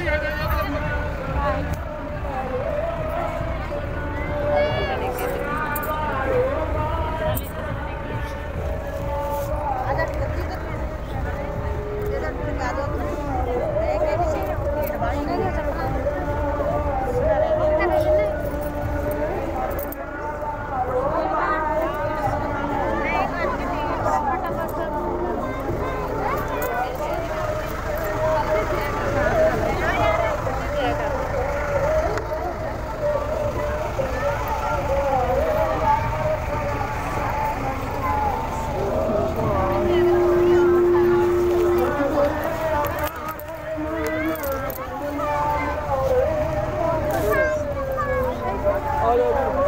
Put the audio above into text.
आ जाएगा all over